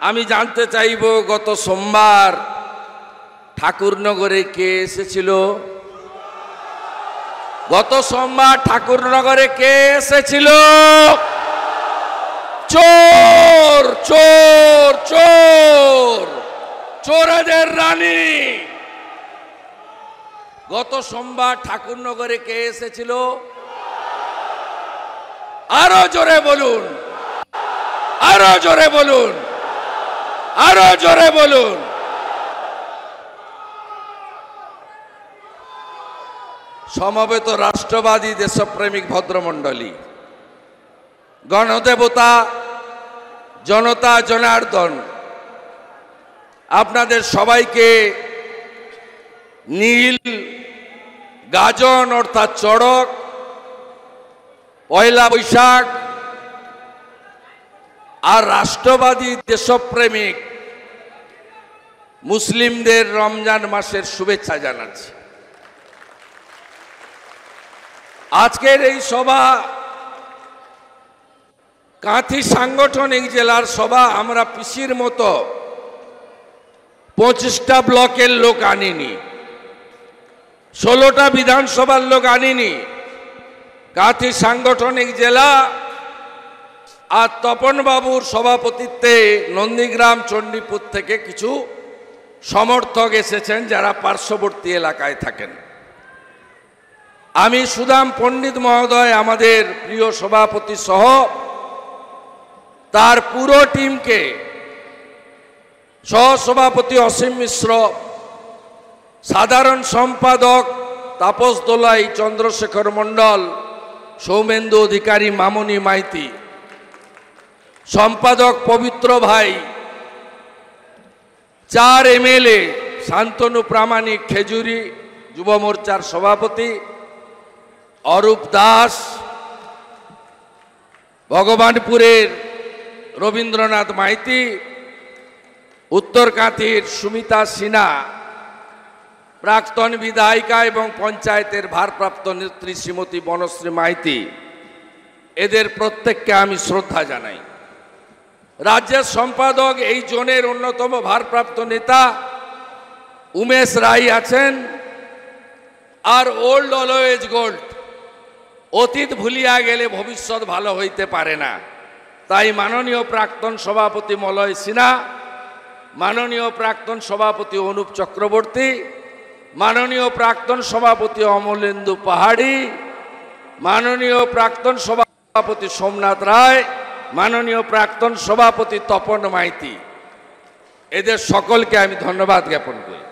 আমি জানতে চাইব, গত সোমবার ঠাকুরনগরে কে এসেছিল? গত সোমবার ঠাকুরনগরে কে এসেছিল? চোর চোর চোর, চোরেদের রানী। গত সোমবার ঠাকুরনগরে কে এসেছিল? আরও জোরে বলুন, আরও জোরে বলুন। আরও জোরে বলুন। সমবেত রাষ্ট্রবাদী দেশপ্রেমিক ভদ্রমণ্ডলী, গণদেবতা, জনতা জনার্দন, আপনাদের সবাইকে নীল গাজন অর্থাৎ চড়ক, পয়লা বৈশাখ আর রাষ্ট্রবাদী দেশপ্রেমিক মুসলিমদের রমজান মাসের শুভেচ্ছা জানাচ্ছি। আজকের এই সভা, কাঁথি সাংগঠনিক জেলার সভা আমরা পিসির মতো পঁচিশটা ব্লকের লোক আনিনি, ষোলোটা বিধানসভার লোক আনিনি। কাঁথি সাংগঠনিক জেলা আর তপনবাবুর সভাপতিত্বে নন্দীগ্রাম চণ্ডীপুর থেকে কিছু সমর্থক এসেছেন যারা পার্শ্ববর্তী এলাকায় থাকেন। আমি সুদাম পণ্ডিত মহোদয়, আমাদের প্রিয় সভাপতি সহ তার পুরো টিমকে সহসভাপতি অসীম মিশ্র, সাধারণ সম্পাদক তাপস দোলাই, চন্দ্রশেখর মণ্ডল, সৌমেন্দু অধিকারী মামনি মাইতি সম্পাদক পবিত্র ভাই, চার এমএলএ, শান্তনু প্রামাণিক খেজুরি যুব মোর্চার সভাপতি, অরূপ দাস, ভগবানপুরের রবীন্দ্রনাথ মাইতি, উত্তরকাঁথির সুমিতা সিনহা, প্রাক্তন বিধায়িকা এবং পঞ্চায়েতের ভারপ্রাপ্ত নেত্রী শ্রীমতী বনশ্রী মাইতি। এদের প্রত্যেককে আমি শ্রদ্ধা জানাই। রাজ্যের সম্পাদক এই জোনের অন্যতম ভারপ্রাপ্ত নেতা উমেশ রায় আছেন আর ওল্ড অলওয়েজ গোল্ড। অতীত ভুলিয়া গেলে ভবিষ্যৎ ভালো হইতে পারে না। তাই মাননীয় প্রাক্তন সভাপতি মলয় সিনহা, মাননীয় প্রাক্তন সভাপতি অনুপ চক্রবর্তী, মাননীয় প্রাক্তন সভাপতি অমলেন্দু পাহাড়ি, মাননীয় প্রাক্তন সভাপতি সোমনাথ রায় মাননীয় প্রাক্তন সভাপতি তপন মাইতি। এদের সকলকে আমি ধন্যবাদ জ্ঞাপন করি।